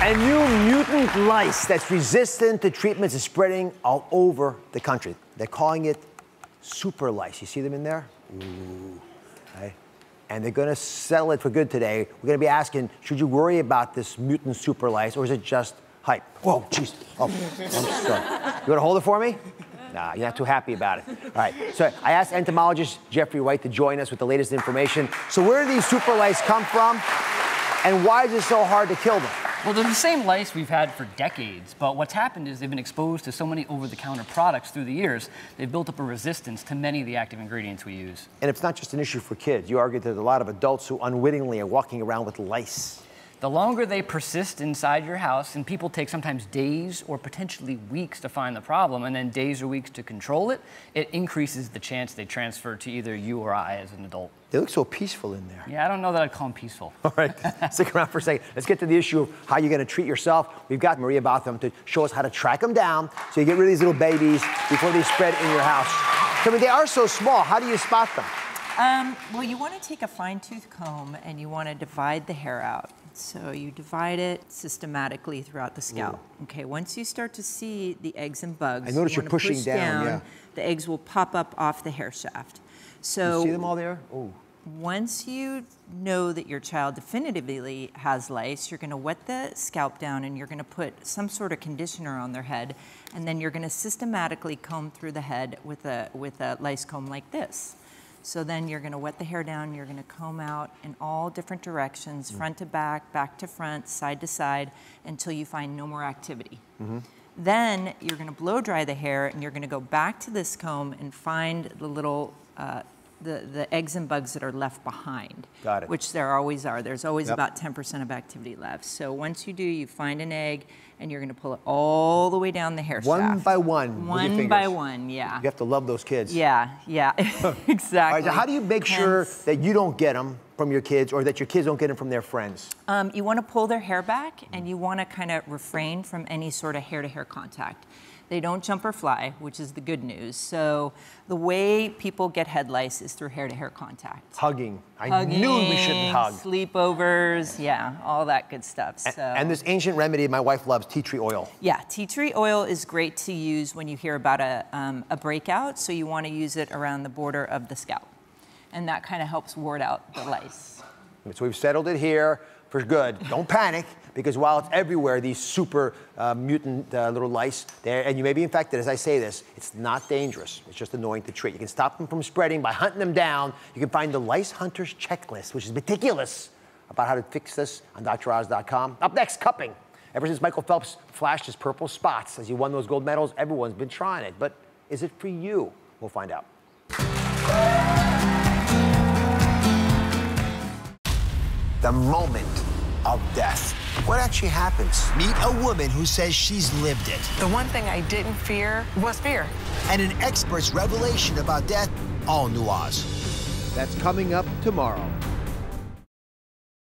A new mutant lice that's resistant to treatments is spreading all over the country. They're calling it super lice. You see them in there? Ooh. Okay. And they're going to settle it for good today. We're going to be asking, should you worry about this mutant super lice, or is it just hype? Whoa, jeez. Oh, I'm sorry. You want to hold it for me? Nah, you're not too happy about it. All right. So I asked entomologist Jeffrey White to join us with the latest information. So where do these super lice come from? And why is it so hard to kill them? Well, they're the same lice we've had for decades, but what's happened is they've been exposed to so many over-the-counter products through the years, they've built up a resistance to many of the active ingredients we use. And it's not just an issue for kids. You argue there's a lot of adults who unwittingly are walking around with lice. The longer they persist inside your house, and people take sometimes days or potentially weeks to find the problem, and then days or weeks to control it, it increases the chance they transfer to either you or I as an adult. They look so peaceful in there. Yeah, I don't know that I'd call them peaceful. All right, stick around for a second. Let's get to the issue of how you're going to treat yourself. We've got Maria Botham to show us how to track them down so you get rid of these little babies before they spread in your house. I mean, they are so small. How do you spot them? Um, well, you want to take a fine tooth comb and you want to divide the hair out. So you divide it systematically throughout the scalp. Ooh. Okay, once you start to see the eggs and bugs, I notice you are pushing push down, down, yeah. the eggs will pop up off the hair shaft. So you see them all there? Oh. Once you know that your child definitively has lice, you're going to wet the scalp down and you're going to put some sort of conditioner on their head, and then you're going to systematically comb through the head with a with a lice comb like this. So then you're gonna wet the hair down, you're gonna comb out in all different directions, mm. front to back, back to front, side to side, until you find no more activity. Mm -hmm. Then you're gonna blow dry the hair and you're gonna go back to this comb and find the little uh, the, the eggs and bugs that are left behind. Got it. Which there always are. There's always yep. about 10% of activity left. So once you do, you find an egg and you're going to pull it all the way down the hair one shaft. One by one. One by one, yeah. You have to love those kids. Yeah, yeah, exactly. All right, so how do you make Hence, sure that you don't get them from your kids or that your kids don't get them from their friends? Um, you want to pull their hair back and you want to kind of refrain from any sort of hair-to-hair -hair contact. They don't jump or fly, which is the good news. So the way people get head lice is through hair-to-hair contact. Hugging. I Hugging, knew we shouldn't hug. Sleepovers, yeah, all that good stuff. So. And, and this ancient remedy my wife loves, tea tree oil. Yeah, tea tree oil is great to use when you hear about a, um, a breakout, so you want to use it around the border of the scalp. And that kind of helps ward out the lice. So we've settled it here for good. Don't panic, because while it's everywhere, these super uh, mutant uh, little lice, there, and you may be infected, as I say this, it's not dangerous. It's just annoying to treat. You can stop them from spreading by hunting them down. You can find the Lice Hunter's Checklist, which is meticulous about how to fix this on DrOz.com. Up next, cupping. Ever since Michael Phelps flashed his purple spots as he won those gold medals, everyone's been trying it. But is it for you? We'll find out. The moment of death. What actually happens? Meet a woman who says she's lived it. The one thing I didn't fear was fear. And an expert's revelation about death, all new Oz. That's coming up tomorrow.